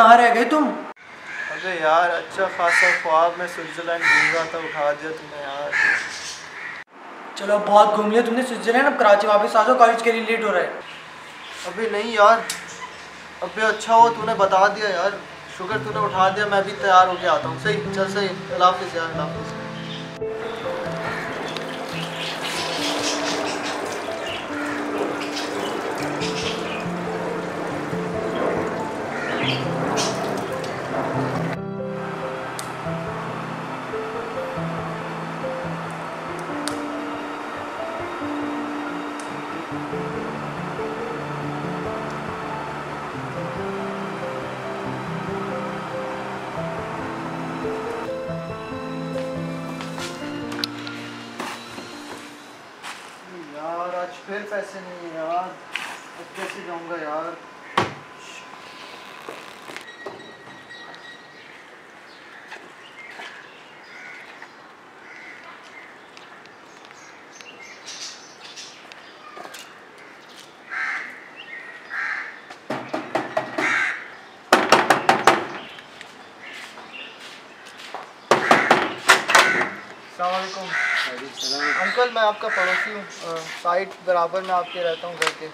कहाँ रह गए तुम? अबे यार अच्छा खासा ख्वाब में स्विट्ज़रलैंड घूम रहा था उठा दिया तुमने यार। चलो बहुत घूम लिया तुमने स्विट्जरलैंड अब कराची वापस आ जाओ कॉलेज के लिए लेट हो रहा है। अबे नहीं यार अभी अच्छा हो तूने बता दिया यार। शुक्र तूने उठा दिया मैं भी तैयार होके आता हूँ। सही चल सही अल्लाह हाफिज़ यार अल्लाह हाफिज़। आज फिर पैसे नहीं है यार। अब कैसे जाऊँगा यार? अंकल मैं आपका पड़ोसी हूँ साइट साइड बराबर में आपके रहता हूँ घर के।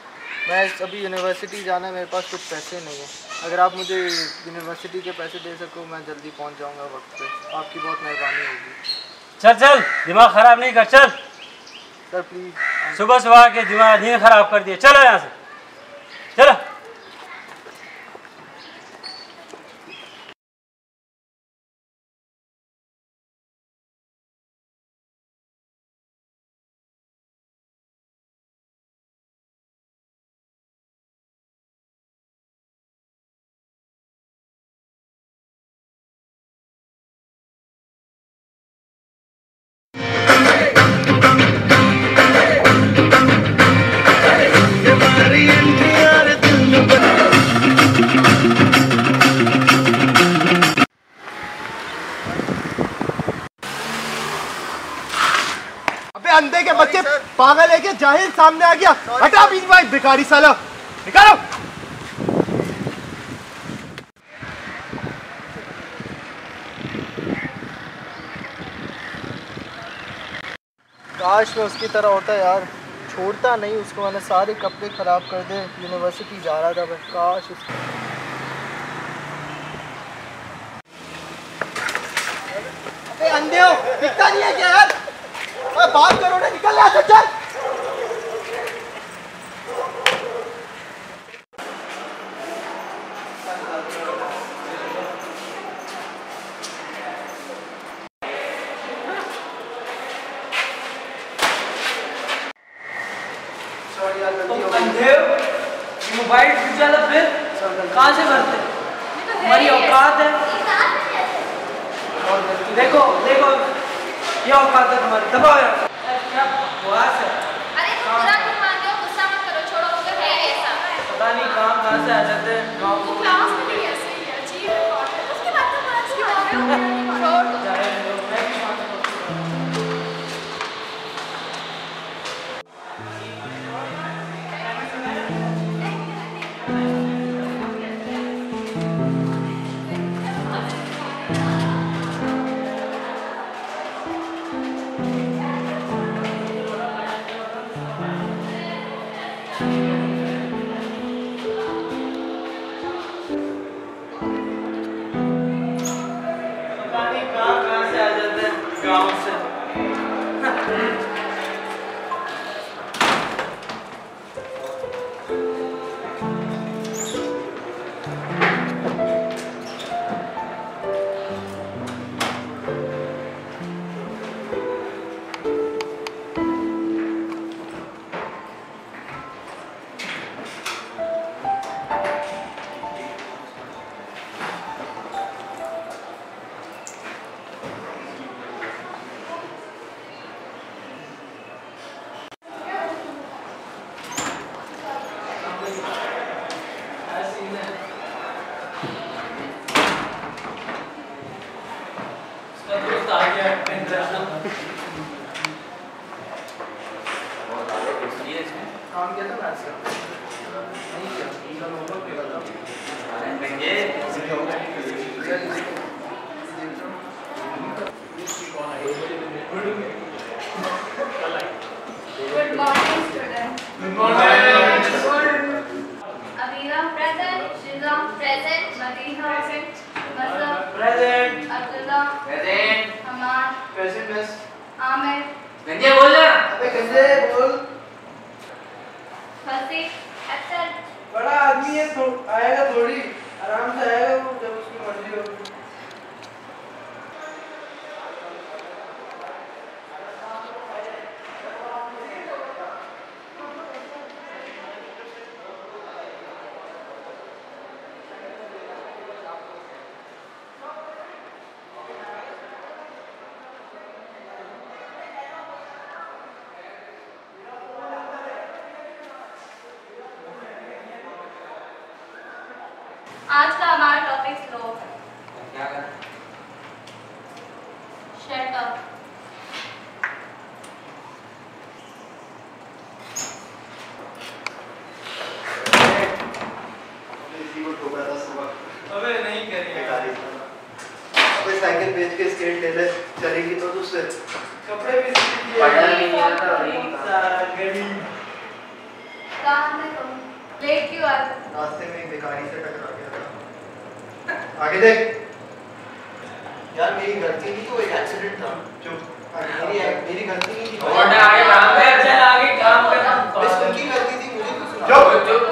मैं अभी यूनिवर्सिटी जाना है मेरे पास कुछ पैसे नहीं है। अगर आप मुझे यूनिवर्सिटी के पैसे दे सको मैं जल्दी पहुँच जाऊँगा वक्त पे। आपकी बहुत मेहरबानी होगी। चल चल दिमाग खराब नहीं कर चल। सर प्लीज़ सुबह सुबह के दिमाग नहीं खराब कर दिए। चलो यहाँ से। पागल है क्या? जाहिल सामने आ गया। हटा बीच भाई भिखारी साला। निकालो। काश मैं उसकी तरह होता यार। छोड़ता नहीं उसको मैंने सारे कपड़े ख़राब कर दे यूनिवर्सिटी जा रहा था मैं। काश उसको अबे अंधे हो। दिखता नहीं है क्या यार? बात करो ना निकल चल। काम किया था मैथ्स का नहीं किया इनका नंबर किया था ये Good morning, students. Good morning. Amira present, Shiza present, Madina present, Masa present, Abdullah present, Hamad present, Miss Ahmed. गंजे बोल ना अबे गंजे बोल Fasih. Absent. बड़ा आदमी है थो, आएगा थोड़ी आराम से आएगा वो जब उसकी मर्ज़ी होगी आज का हमारा टॉपिक स्लो है क्या कर शट अप इसी को ठोका था सुबह अबे नहीं बेकारी अबे साइकिल बेच के स्केट ले ले चलेगी तो तुझसे कपड़े भी सिल दिए पढ़ना नहीं आता। गरीब काम में तुम लेट क्यों आए? रास्ते में एक भिखारी से टकरा गया था। आगे देख। यार मेरी गलती नहीं तो एक एक्सीडेंट था। चुप। मेरी मेरी गलती नहीं थी। और ना आगे काम कर चल आगे काम कर बस उनकी गलती थी मुझे कुछ चुप। चुप।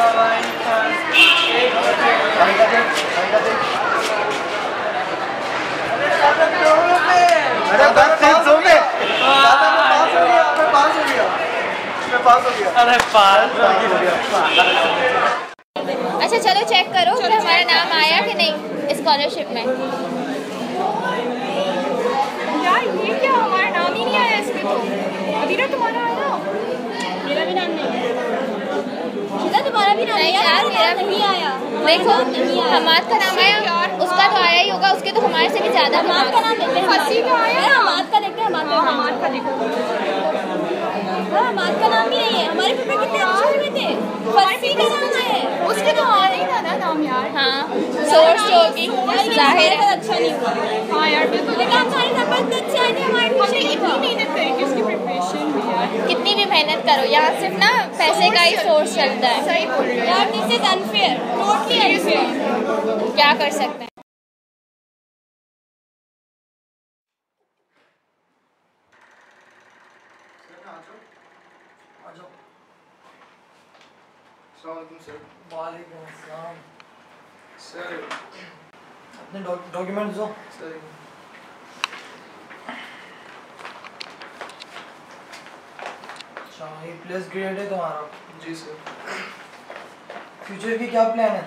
हो हो हो हो अच्छा चलो चेक करो कि हमारा नाम आया कि नहीं स्कॉलरशिप में। यार, ये क्या, हमारा नाम ही नहीं आया इसमें तो। अभी तुम्हारा आया? मेरा भी नाम नहीं शिदा तुम्हारा भी नाम नहीं यार मेरा नहीं आया। देखो हमाद का नाम आया उसका तो आया ही होगा उसके तो हमारे से भी ज़्यादा हमाद का नाम हैं। का आया? हमाद का देखते हैं। हमाद का हमारे का देखो। हाँ, हमाद का नाम भी नहीं है। हमारे पेपर कितने अच्छे हुए थे। फर्सी का नाम है। उसके तो आया ही था ना नाम यार। हाँ। सोर्स जो भी ज़ाहिर है। अच्छा नहीं हुआ हाँ यार बिल्कुल। लेकिन हमारे नंबर इतने अच्छे आए थे हमारे हमने इतनी मेहनत करी उसकी प्रिपरेशन भी यार। कितनी भी मेहनत करो। यहाँ सिर्फ़ ना पैसे का ही सोर्स चलता है। सही बोल रहे हो। यार this is unfair totally unfair क्या कर सकते हैं आ जाओ सर वालेकुम अस्सलाम सर अपने दो सर अच्छा ये प्लस ग्रेड है तुम्हारा। जी सर फ्यूचर की क्या प्लान है?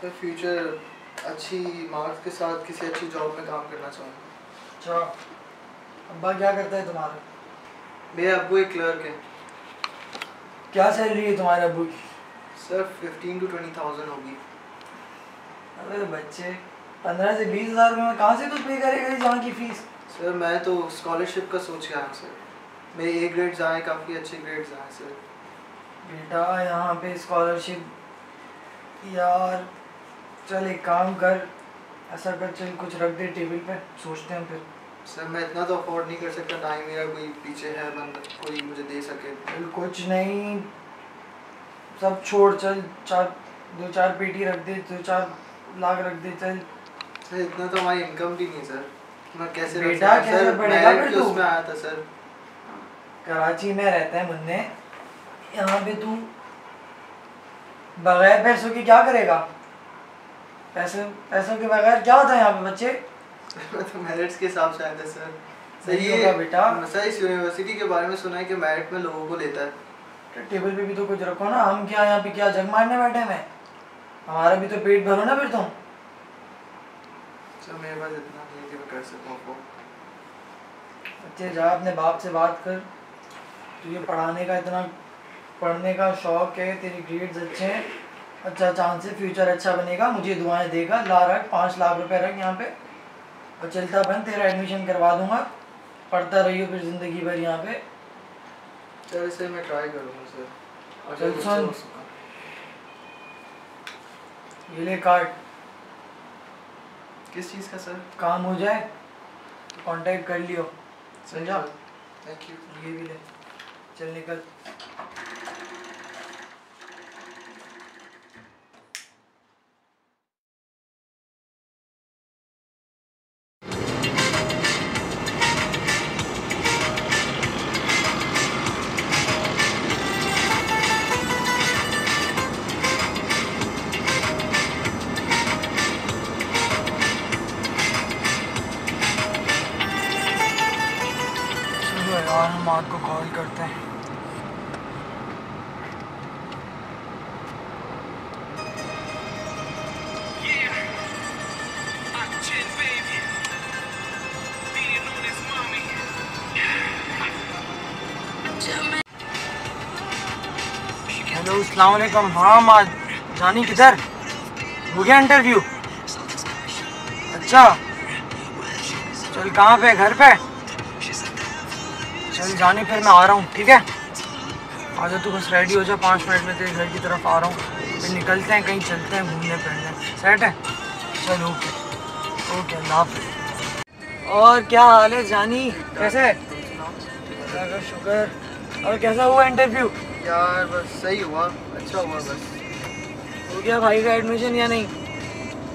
सर फ्यूचर अच्छी मार्क्स के साथ किसी अच्छी जॉब में काम करना चाहूँगा। अच्छा अब्बा क्या करता है तुम्हारा? मेरे अब्बू एक क्लर्क है। क्या सैलरी है तुम्हारे अब्बू? की sir fifteen to twenty thousand होगी। अरे बच्चे पंद्रह से बीस हज़ार रुपये में कहाँ से तू पे करेगा जहाँ की फ़ीस सर मैं तो स्कॉलरशिप का सोच के आया हूँ सर मेरे ए ग्रेड्स आए काफ़ी अच्छे ग्रेड्स आए सर बेटा यहाँ पे स्कॉलरशिप यार चल एक काम कर ऐसा कर चल कुछ रख दे टेबल पे सोचते हैं फिर। सर मैं इतना तो अफोर्ड नहीं कर सकता टाइम मेरा कोई पीछे है बंदा कोई मुझे दे सके। कुछ नहीं सब छोड़ चल चार दो चार पेटी रख दे दो चार लाख रख दे चल। सर इतना तो हमारी इनकम भी नहीं सर मैं कैसे बेटा, कैसे सर पढ़ेगा फिर तू? उसमें आया था सर कराची में रहता है मुन्ने। यहाँ पे तू बगैर पैसों के क्या करेगा? पैसे पैसों के बगैर क्या होता है यहाँ पे बच्चे? तो मेरिट्स के हिसाब से आया था सर सही नहीं होगा बेटा। सर इस यूनिवर्सिटी के बारे में सुना है कि मेरिट में लोगों को लेता है। तो टेबल पे भी तो कुछ रखो ना। हम क्या यहाँ पे क्या जग मारने बैठे हैं? हमारा भी तो पेट भरो ना फिर तुम। सर मेरे पास इतना नहीं है कि मैं कर सकूँ आपको। बच्चे जा अपने बाप से बात कर। तुझे पढ़ाने का इतना पढ़ने का शौक है तेरी ग्रेड्स अच्छे हैं। अच्छा चांस है फ्यूचर अच्छा बनेगा मुझे दुआएँ देगा। ला रख पाँच लाख रुपए रख यहाँ पे। और चलता बन तेरा एडमिशन करवा दूँगा। पढ़ता रहियो फिर ज़िंदगी भर यहाँ पे। चल इसे मैं ट्राई करूँगा सर चल सुन। ये ले कार्ड किस चीज़ का सर? काम हो जाए तो कांटेक्ट कर लियो। समझा थैंक यू ये भी ले। चल निकल। अस्सलाम हाँ माँ, जानी किधर? हो गया इंटरव्यू अच्छा। चल, कहाँ पे घर पे? चल, जानी, फिर मैं आ रहा हूँ, ठीक है? आ जा तू, बस रेडी हो जा। पाँच मिनट में तेरे घर की तरफ़ आ रहा हूँ। फिर निकलते हैं, कहीं चलते हैं, घूमने, फिरने। सेट है? चल ओके ओके अल्लाह हाफिज़। और क्या हाल है, जानी? कैसे? शुक्र। और कैसा हुआ इंटरव्यू यार बस सही हुआ। अच्छा हुआ बस। हो गया भाई का एडमिशन या नहीं?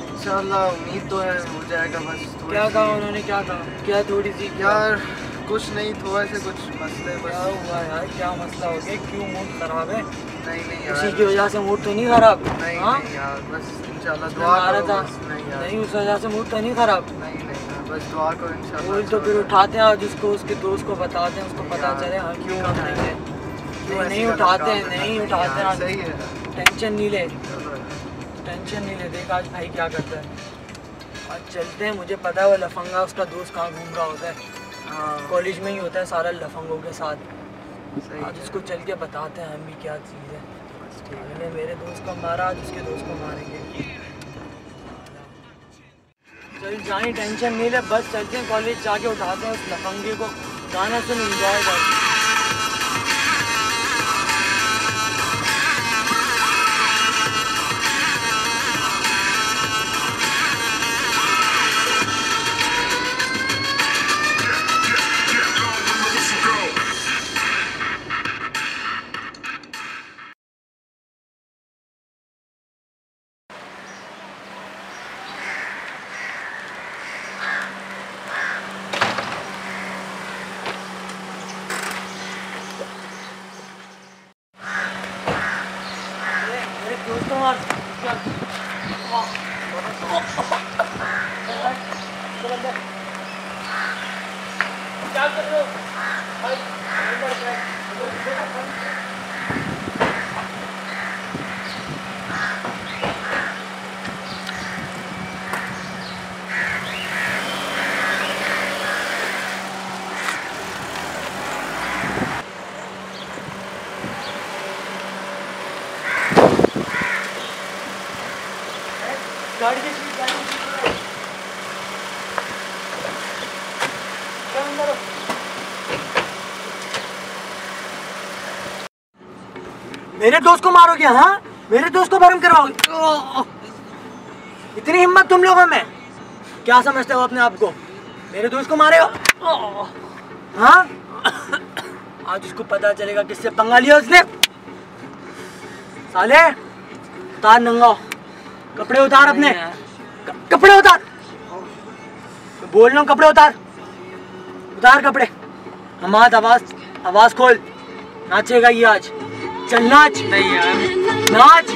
इंशाल्लाह उम्मीद तो है हो जाएगा बस क्या कहा उन्होंने क्या कहा? क्या थोड़ी सी यार कुछ नहीं थोड़े से कुछ मसले क्या बस। हुआ यार क्या मसला हो गया? क्यों मूड खराब है? नहीं नहीं यार। की वजह से मूड तो नहीं खराब? नहीं हाँ? नहीं यार बस इंशाल्लाह दुआ करो था। नहीं यार। नहीं उस वजह से मूड तो नहीं खराब? नहीं नहीं यार बस दुआ करो इंशाल्लाह। तो फिर उठाते हैं आज उसको उसके दोस्त को बताते हैं उसको पता चले हाँ क्यों क्यों नहीं? है क्यों नहीं, उठाते हैं नहीं उठाते हैं सही है। टेंशन नहीं ले। टेंशन नहीं ले देख आज भाई क्या करता है। आज चलते हैं मुझे पता है वो लफंगा उसका दोस्त कहाँ घूम रहा होता है। हाँ। कॉलेज में ही होता है सारा लफंगों के साथ। आज उसको चल के बताते हैं हम भी क्या चीज़ है। हमने मेरे दोस्त को मारा आज उसके दोस्त को मारेंगे। चल जाए टेंशन नहीं ले बस चलते हैं कॉलेज जाके उठाते हैं उस लफंगे को। गाना सुन इंजॉय कर मेरे दोस्त को मारोगे हाँ? मेरे दोस्त को भरम कराओगे ओह! इतनी हिम्मत तुम लोगों में। क्या समझते हो अपने आप को? मेरे दोस्त को मारे हो? हाँ? आज उसको पता चलेगा किससे पंगा लिया उसने। साले उतार नंगा। कपड़े उतार अपने। कपड़े उतार। बोल रहा हूँ कपड़े उतार। उतार कपड़े। हमाद आवाज़ आवाज़ खोल। नाचेगा ये आज। चल, नाच। नहीं यार नाच।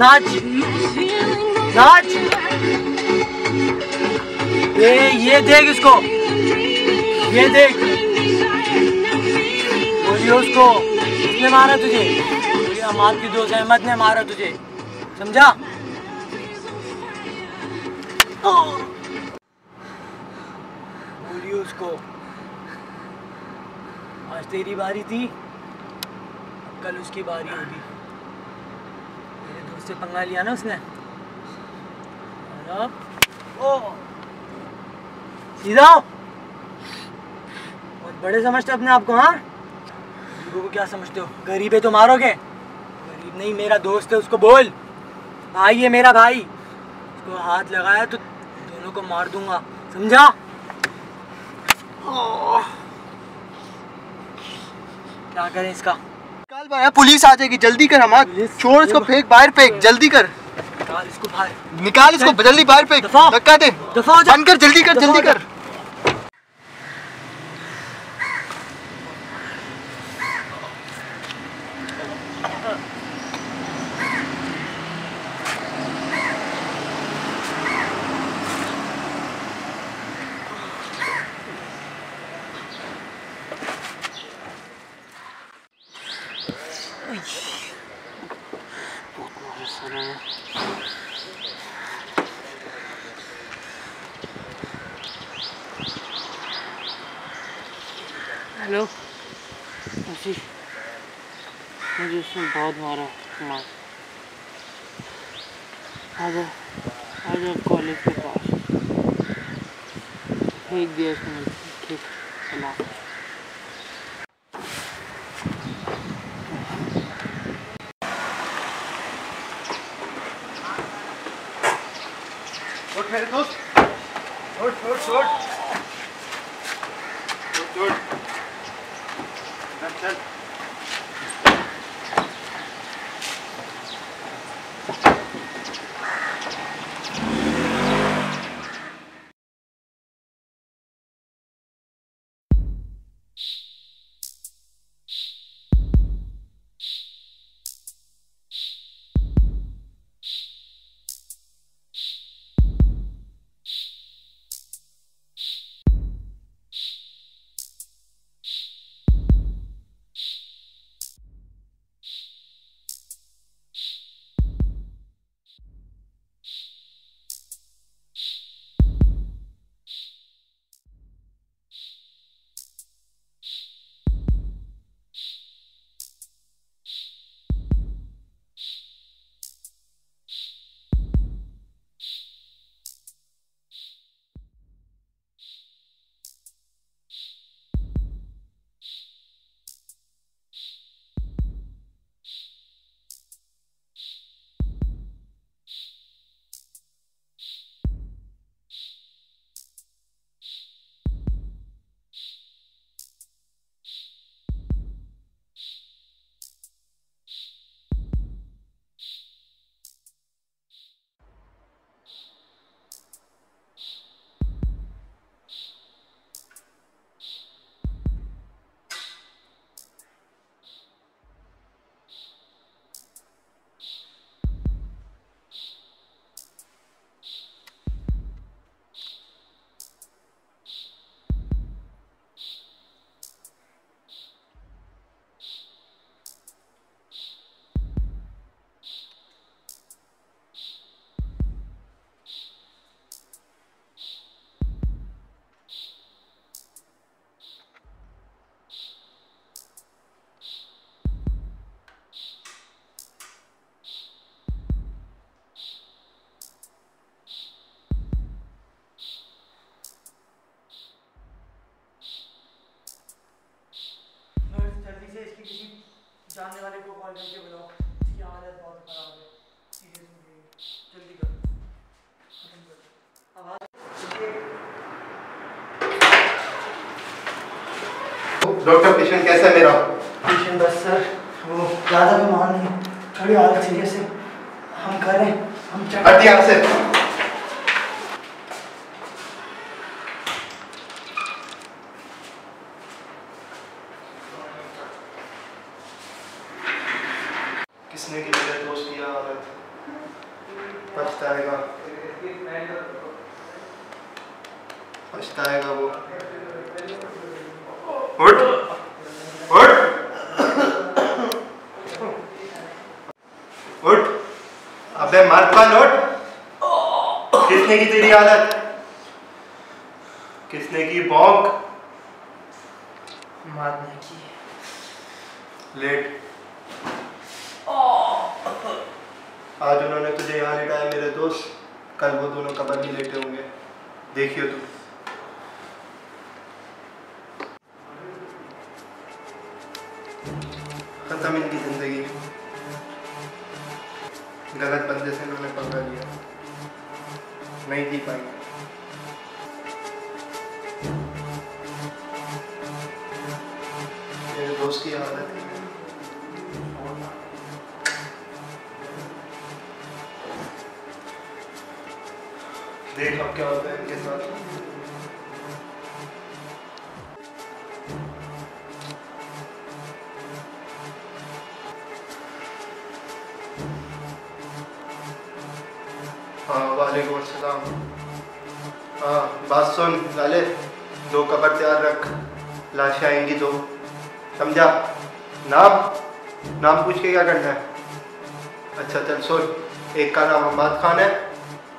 नाच। नाच। ये ये देख इसको। ये देख। बोलिए उसको। किसने मारा तुझे? अमाद की दोस्त अहमद ने मारा तुझे। समझा? बोलिए उसको। तेरी बारी थी। अब कल उसकी बारी होगी। मेरे दोस्त से पंगा लिया ना उसने। सीधा। बहुत बड़े समझते अपने आप को हाँ? गरीबों को क्या समझते हो? गरीब है तो मारोगे। गरीब नहीं, मेरा दोस्त है, उसको बोल। भाई है मेरा भाई। उसको हाथ लगाया तो दोनों को मार दूँगा। समझा? ओह। क्या करें इसका। निकाल भाई पुलिस आ जाएगी जल्दी कर हम पुलिस- छोड़ इसको फेंक बाहर फेंक जल्दी कर। निकाल इसको बाहर। निकाल इसको जल्दी बाहर फेंक धक्का दे। हो। बंद कर जल्दी कर जल्दी कर हेलो जी मुझे उसने बहुत मारा मार आ जाओ आ जाओ कॉलेज के पास ठीक चला। से इसकी किसी जानने वाले को कॉल करके बुलाओ। इसकी हालत बहुत खराब है। सीरियस हो गई है जल्दी करो। आवाज़। डॉक्टर पेशेंट कैसा है मेरा? पेशेंट बस सर वो ज़्यादा बीमार नहीं थोड़ी हालत सीरियस है हम करें हम चेक हट यहाँ से देख अब क्या होता है इनके साथ। हाँ हाँ बात सुन लाले दो कबर तैयार रख लाशें आएँगी दो। समझा? नाम नाम पूछ के क्या करना है? अच्छा चल सुन एक का नाम अहमद खान है,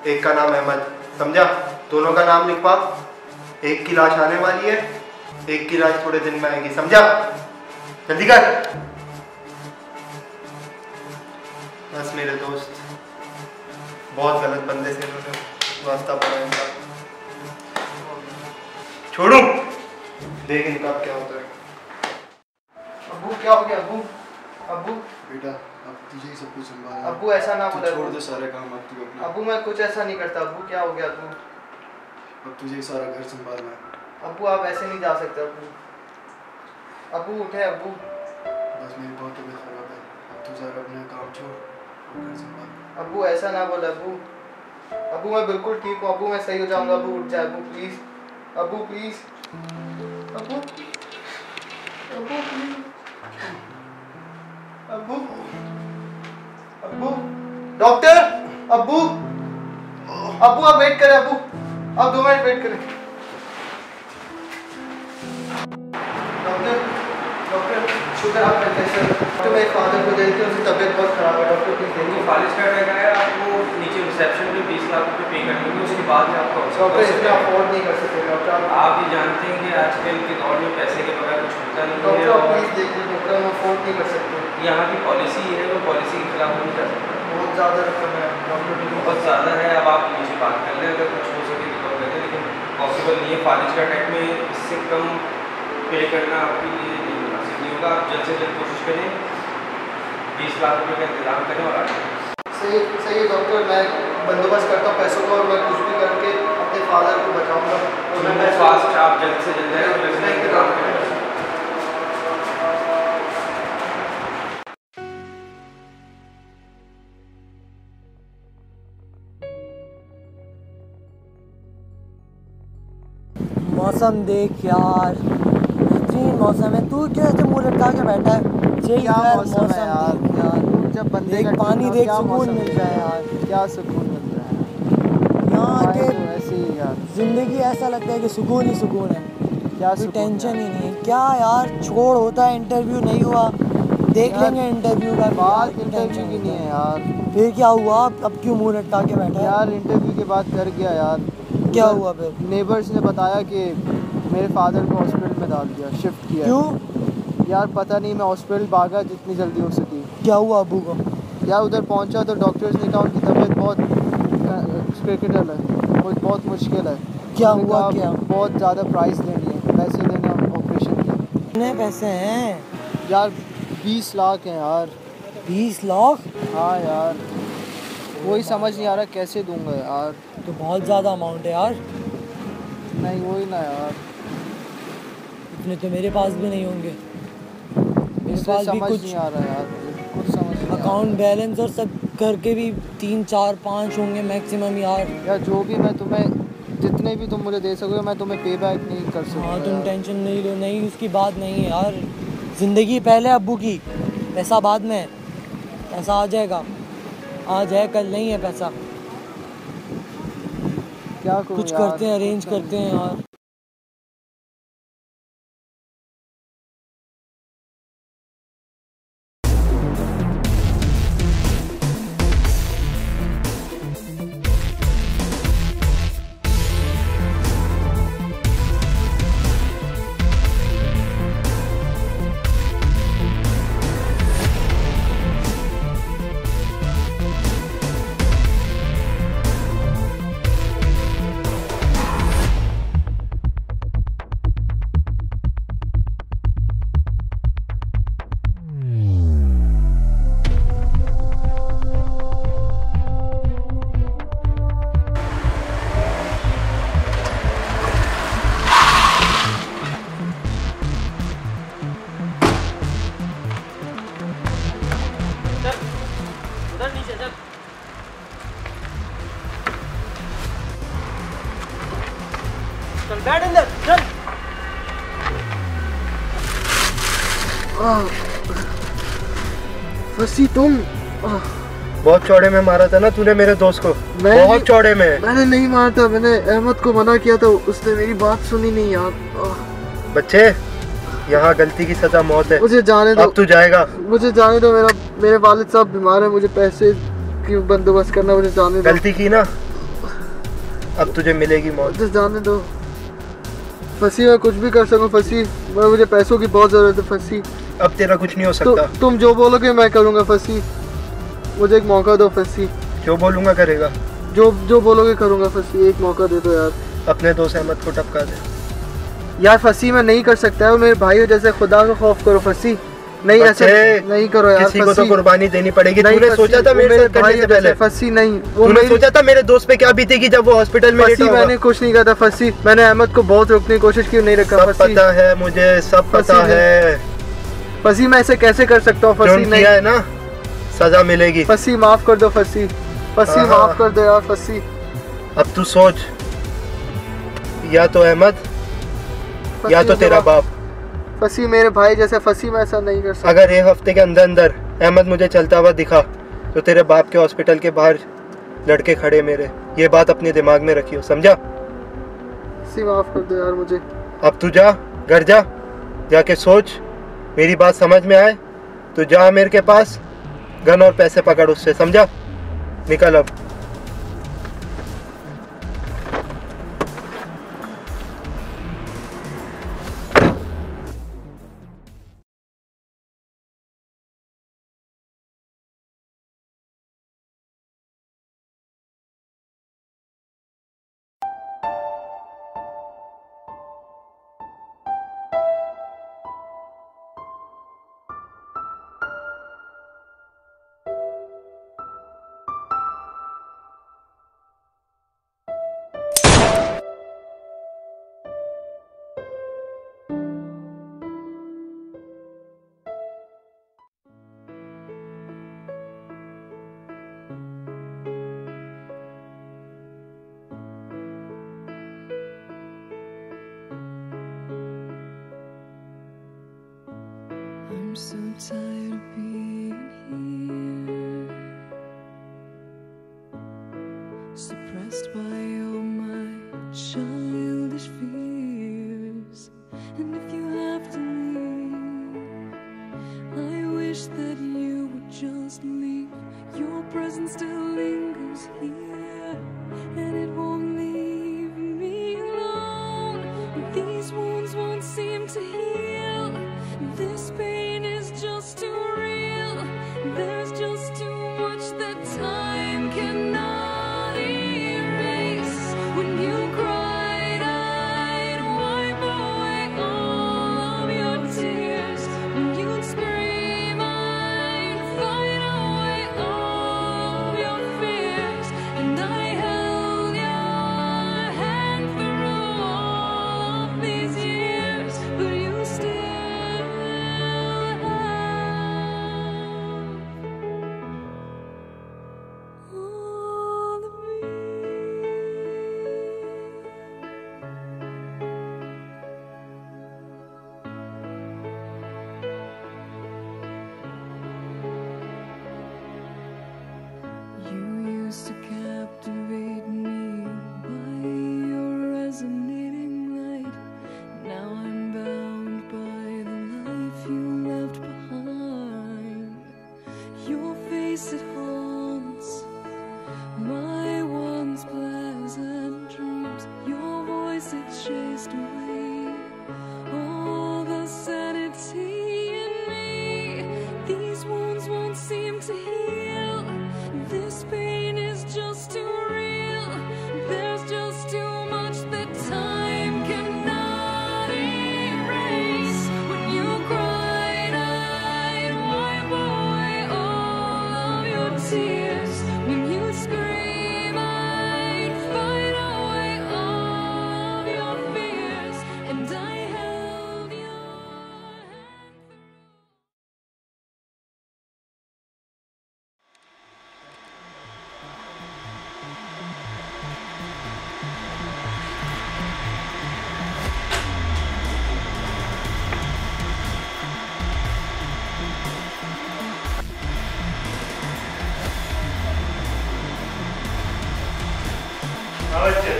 एक का नाम अहमद। समझा? दोनों का नाम लिखवा। एक की लाश आने वाली है, एक की लाश थोड़े दिन में आएगी। समझा? जल्दी कर। बस मेरे दोस्त, बहुत गलत बंदे से इन्होंने वास्ता पड़ा छोड़ू? देख इनका क्या होता है। क्या हो गया? अबू? अबू? बेटा अब तुझे ही सब कुछ संभालना अबू ऐसा ना बोला छोड़ दे सारे काम अब तू अपना। अबू मैं कुछ ऐसा नहीं करता। अबू क्या हो गया अबू? अब तुझे ही सारा घर संभालना है। अबू आप ऐसे नहीं जा सकते अबू। अबू उठे अबू। बस मेरी बहुत तबीयत खराब है। अब तू सारा अपना काम छोड़ अबू ऐसा ना बोल अबू। अबू मैं बिल्कुल ठीक हूँ। अबू मैं सही हो जाऊँगा। अबू उठ जाए अबू प्लीज़ अबू प्लीज़ अबू। अबू प्लीज़ अबू अबू डॉक्टर अबू अबू आप वेट करें अबू आप दो मिनट वेट करें। डॉक्टर डॉक्टर शुक्र आप कैसे तो मेरे फादर को देखते उनकी तबीयत बहुत खराब है। डॉक्टर प्लीज़ देखिए। फालिज का अटैक आया आपको नीचे रिसेप्शन पे बीस लाख रुपए पे करने होंगे उसके बाद में आपका डॉक्टर इतना अफोर्ड नहीं कर सकते डॉक्टर। आप आप ये जानते हैं कि आजकल के दौर में पैसे के बगैर कुछ होता नहीं है डॉक्टर प्लीज़ देखिए डॉक्टर हम अफोर्ड नहीं कर सकते। यहाँ की पॉलिसी है वो पॉलिसी के खिलाफ नहीं कर सकते। बहुत ज़्यादा रकम है। डॉक्टर बहुत ज़्यादा है। अब आप नीचे बात कर लें अगर कुछ हो सके तो कर लेते लेकिन पॉसिबल नहीं है। फालिज का अटैक में इससे कम पे करना आपके लिए नहीं मुनासिब नहीं होगा आप जल्द से जल्द कोशिश करें। बीस लाख रुपये का इंतज़ाम करें और आ जाएँ। सही सही डॉक्टर मैं बंदोबस्त करता हूँ पैसों का और मैं कुछ भी करके अपने फादर को बचाऊँगा। फास्ट आप जल्द से जल्द जाएँ और जल्द से जल्द इंतज़ाम करें मौसम देख यार। बेहतरीन मौसम है। तू क्यों ऐसे मुँह लटका के बैठा है? चिल क्या कर, मौसम है यार यार जब बंदे देख पानी देख सुकून मिल है? यार क्या सुकून मिल रहा है। यहाँ के तो ऐसे ही यार। ज़िंदगी ऐसा लगता है कि सुकून ही सुकून है। क्या कोई टेंशन ही नहीं क्या यार छोड़ होता है इंटरव्यू नहीं हुआ। देख लेंगे इंटरव्यू का बात इंटरव्यू की नहीं है। यार। फिर क्या हुआ? अब क्यों मुँह लटका के बैठा यार इंटरव्यू के बाद कर गया यार। क्या हुआ फिर? नेबर्स ने बताया कि मेरे फादर को हॉस्पिटल में डाल दिया शिफ्ट किया। क्यों? यार पता नहीं मैं हॉस्पिटल भागा जितनी जल्दी हो सकी। क्या हुआ अबू को? यार उधर पहुँचा तो डॉक्टर्स ने कहा उनकी तबीयत बहुत क्रिटिकल है बहुत बहुत मुश्किल है। क्या हुआ क्या? बहुत ज़्यादा प्राइस लेनी है पैसे देने ऑपरेशन के। कितने पैसे हैं? यार बीस लाख हैं यार। बीस लाख? हाँ यार। वही समझ नहीं आ रहा कैसे दूँगा यार? तो बहुत ज़्यादा अमाउंट है यार। नहीं वही ना यार। इतने तो मेरे पास भी नहीं होंगे। मेरे पास भी कुछ नहीं आ रहा यार कुछ समझ नहीं अकाउंट बैलेंस और सब करके भी तीन चार पाँच होंगे मैक्सिमम यार। यार जो भी मैं तुम्हें जितने भी तुम मुझे दे सकोगे मैं तुम्हें पे बैक नहीं कर सकता हाँ तुम टेंशन नहीं लो नहीं उसकी बात नहीं है यार। ज़िंदगी पहले अब्बू की पैसा बाद में। पैसा आ जाएगा। आज है कल नहीं है पैसा। क्या कुछ करते हैं अरेंज करते हैं यार। फसी तुम। बहुत चौड़े में मारा था ना तूने मेरे दोस्त को। मैं बहुत चौड़े में। मैंने नहीं मारा था मैंने अहमद को मना किया था उसने मेरी बात सुनी नहीं यार। बच्चे यहाँ गलती की सजा मौत है। मुझे जाने दो। अब तू जाएगा। मुझे जाने दो मेरा मेरे वालिद साहब बीमार है मुझे पैसे की बंदोबस्त करना मुझे जाने दो। गलती की ना? अब तुझे मिलेगी मौत। मुझे जाने दो। फंसी मैं कुछ भी कर सकूँ फंसी मुझे पैसों की बहुत ज़रूरत है फंसी अब तेरा कुछ नहीं हो तो सकता। तुम जो बोलोगे मैं करूँगा फंसी। मुझे एक मौका दो फंसी। जो बोलूँगा करेगा। जो जो बोलोगे करूँगा फंसी। एक मौका दे दो यार। अपने दोस्त अहमद को टपका दे। यार फंसी मैं नहीं कर सकता है मेरे भाई हो जैसे खुदा को खौफ करो फंसी। नहीं ऐसे नहीं करो यार किसी को तो कुर्बानी देनी पड़ेगी। तूने सोचा था मेरे साथ करने से पहले? फंसी नहीं। वो तूने सोचा था मेरे दोस्त पे क्या बीतेगी जब वो हॉस्पिटल में लेटा फंसी मैंने कुछ नहीं कहा था फंसी। मैंने अहमद को बहुत रोकने की कोशिश की नहीं रखा सब पता है मुझे सब पता है। फंसी मैं ऐसे कैसे कर सकता हूँ? फंसी नहीं। है ना सजा मिलेगी। फंसी माफ़ कर दो फंसी। फंसी हाँ, माफ़ हाँ। कर दो यार फंसी। अब तू सोच या तो अहमद या तो तेरा बाप। फंसी मेरे भाई जैसे फंसी मैं ऐसा नहीं कर सकता। अगर एक हफ़्ते के अंदर अंदर अहमद मुझे चलता हुआ दिखा तो तेरे बाप के हॉस्पिटल के बाहर लड़के खड़े मेरे। ये बात अपने दिमाग में रखियो समझा? माफ़ कर दो यार मुझे। अब तू जा घर जा जाके सोच। मेरी बात समझ में आए? तो जा मेरे के पास गन और पैसे पकड़ उससे, समझा? निकल अब।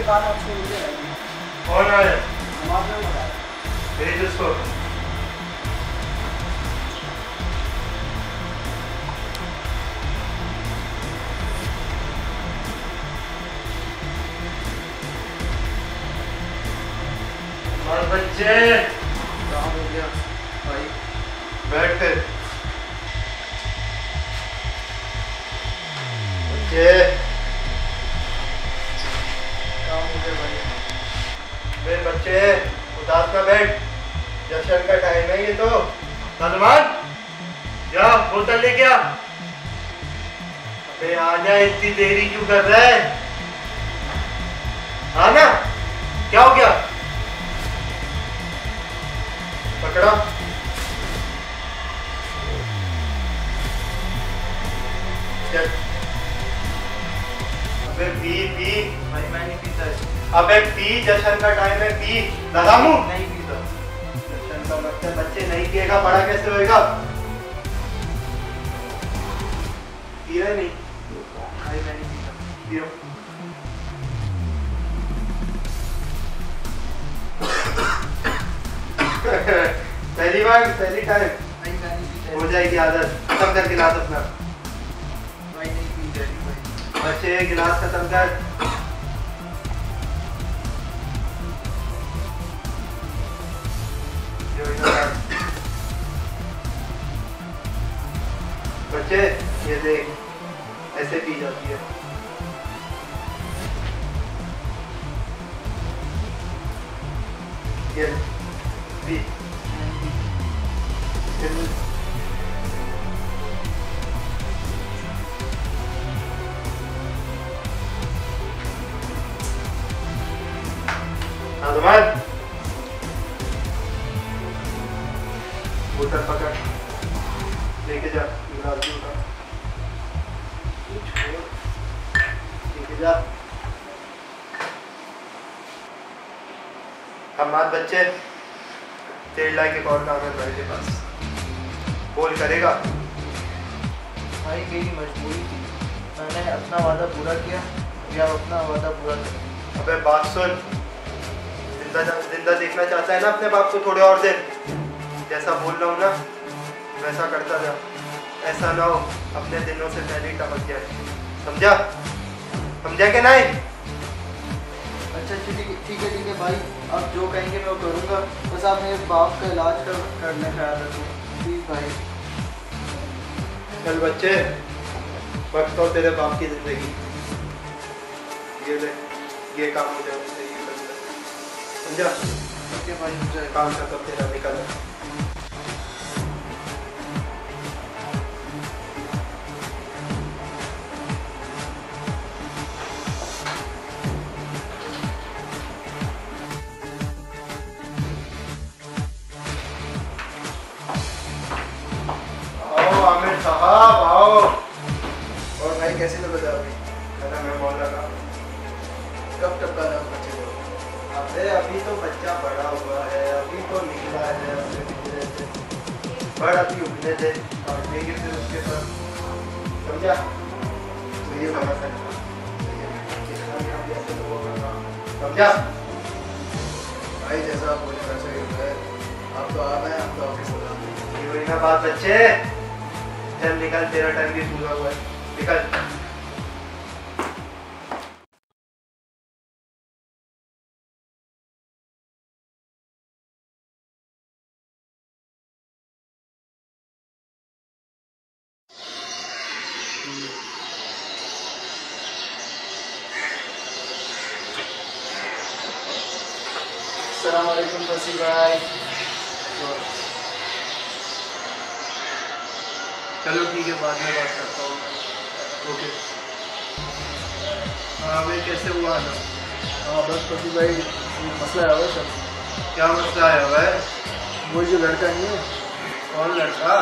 हाँ बच्चे कौन आया भेज उसको और बच्चे काम हो गया भाई बैठ बच्चे काम हो गया भाई वे बच्चे उदास ना बैठ। जशन का टाइम है ये तो। सलमान जा बोतल लेके आ। अबे, आ जा, इतनी देरी क्यों कर रहा है? आना क्या हो गया? पकड़ा। चल। अबे, पी पी। भाई मैं नहीं पीता है। अबे पी जशन का टाइम है पी। लगा मुँह नहीं पीता जशन का मतलब बच्चे नहीं पिएगा बड़ा कैसे होएगा? पी रहे नहीं। भाई मैं नहीं पीता। पियो पहली बार पहली टाइम हो जाएगी आदत। खत्म कर गिलास अपना। भाई नहीं पीता भाई बच्चे गिलास खत्म कर। बच्चे ये देख ऐसे पी जाती है। ये पी बच्चे तेल लाइक एक और काम है भाई के पास। बोल करेगा? भाई मेरी मजबूरी थी। मैंने अपना वादा पूरा किया या अपना वादा पूरा करें। अबे बात सुन। ज़िंदा ज़िंदा देखना चाहता है ना अपने बाप को थोड़े और दिन? जैसा बोल रहा हूँ ना वैसा करता जा। ऐसा ना हो अपने दिनों से पहले ही टपक जाए। समझा? समझा कि नहीं? ठीक है ठीक है भाई। अब जो कहेंगे मैं वो करूँगा। बस आप मेरे बाप का इलाज कर करने का ख्याल रखो। प्लीज़ भाई। चल बच्चे वक्त और तेरे बाप की ज़िंदगी। ये ले ये काम कर ले। समझा? ठीक है भाई मुझे काम खत्म तेरा निकल। अभी थे और देंगे फिर उसके साथ। समझा तो ये बना सकता समझा भाई, जैसा आप बोले, वैसा ही होता है। आप तो आ गए, आप तो ऑफ़िस ये हुई ना बात, बच्चे। चल, निकल, तेरा टाइम भी पूरा हुआ है। निकल अस्सलाम वालेकुम फसी भाई चलो ठीक है बाद में बात करता हूँ। ओके हाँ भाई कैसे हुआ ना हाँ बस फसी भाई मसला है हुआ सर क्या मसला आया हुआ है वही जो लड़का नहीं है कौन लड़का?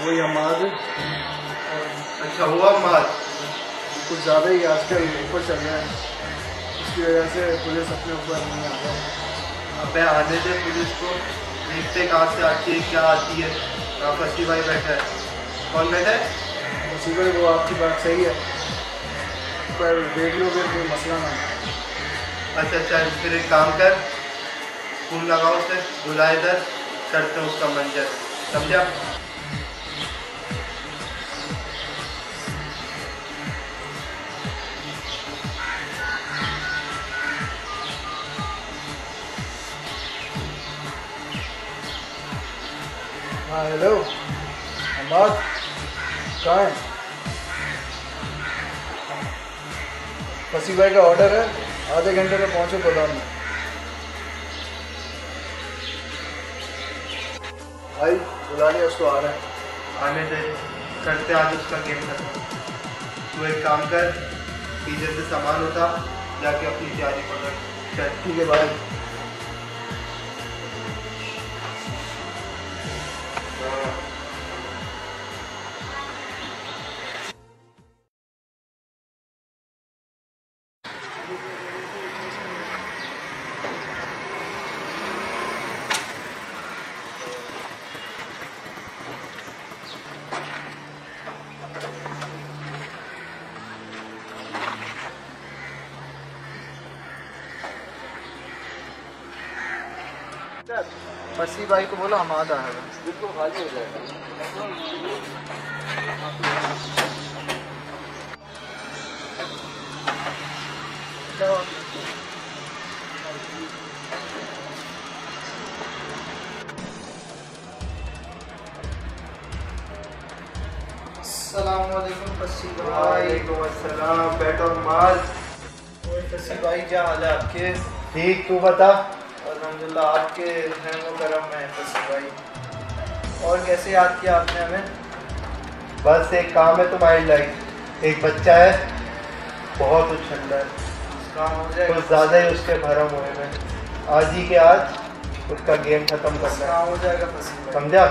वही हमाद अच्छा हुआ मार कुछ ज़्यादा ही आजकल ऊपर चल रहा है। इसकी वजह से पुलिस अपने ऊपर नहीं आ रहा। अबे आने दे पुलिस को देखते कहाँ से आती है क्या आती है। कहाँ फसी भाई बैठा है। कौन बैठा है? उसी पर वो आपकी बात सही है। पर देख लो फिर कोई मसला ना अच्छा अच्छा फिर एक काम कर। फ़ोन लगाओ उसे बुलाए इधर करते हैं उसका मंजर। समझा? हाँ हेलो अहमद कहाँ है? फसी भाई का ऑर्डर है आधे घंटे में पहुँचो गोदाम में। भाई बुला लिया उसको आ रहा है। आने दे करते आज उसका गेम खत्म। तू एक काम कर पीछे से सामान उठा जाके अपनी तैयारी पकड़ चल ठीक है भाई। बोला हम है। बिल्कुल खाली हो जाएगा। बैठो माल। भाई क्या हाल है आपके? ठीक तू बता। अल्हम्दुलिल्लाह आपके रहम व करम में बस भाई। और कैसे याद किया आपने हमें? बस एक काम है तुम्हारी लाइफ एक बच्चा है बहुत उछल रहा है। काम हो जाए कुछ ज़्यादा ही उसके भरम हुए हैं। आज ही के आज उसका गेम खत्म करना हो। जाएगा समझा